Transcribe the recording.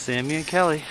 Sammy and Kelly.